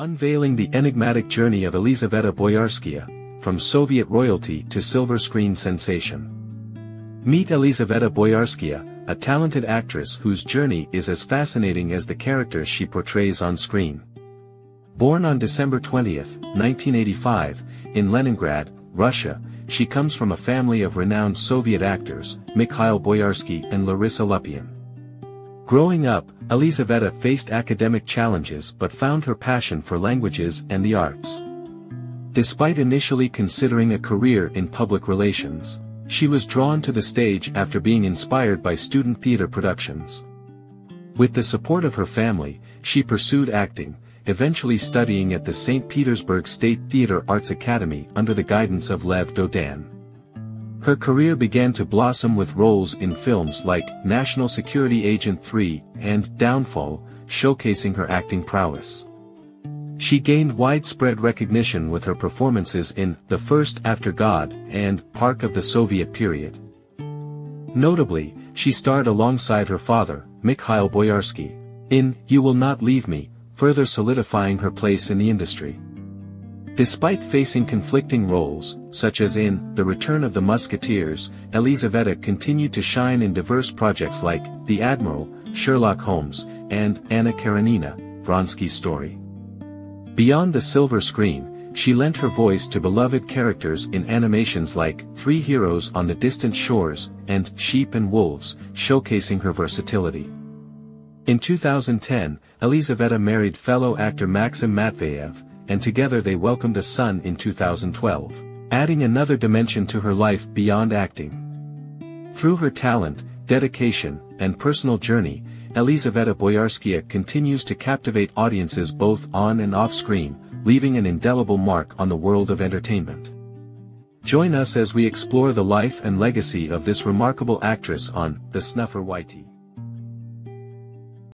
Unveiling the enigmatic journey of Elizaveta Boyarskaya, from Soviet royalty to silver screen sensation. Meet Elizaveta Boyarskaya, a talented actress whose journey is as fascinating as the characters she portrays on screen. Born on December 20, 1985, in Leningrad, Russia, she comes from a family of renowned Soviet actors, Mikhail Boyarsky and Larisa Luppian. Growing up, Elizaveta faced academic challenges but found her passion for languages and the arts. Despite initially considering a career in public relations, she was drawn to the stage after being inspired by student theater productions. With the support of her family, she pursued acting, eventually studying at the St. Petersburg State Theatre Arts Academy under the guidance of Lev Dodin. Her career began to blossom with roles in films like National Security Agent 3 and Downfall, showcasing her acting prowess. She gained widespread recognition with her performances in The First After God and Park of the Soviet Period. Notably, she starred alongside her father, Mikhail Boyarsky, in You Will Not Leave Me, further solidifying her place in the industry. Despite facing conflicting roles, such as in The Return of the Musketeers, Elizaveta continued to shine in diverse projects like The Admiral, Sherlock Holmes, and Anna Karenina, Vronsky's story. Beyond the silver screen, she lent her voice to beloved characters in animations like Three Heroes on the Distant Shores and Sheep and Wolves, showcasing her versatility. In 2010, Elizaveta married fellow actor Maxim Matveyev, and together they welcomed a son in 2012, adding another dimension to her life beyond acting. Through her talent, dedication, and personal journey, Elizaveta Boyarskaya continues to captivate audiences both on and off screen, leaving an indelible mark on the world of entertainment. Join us as we explore the life and legacy of this remarkable actress on The Snuffer YT.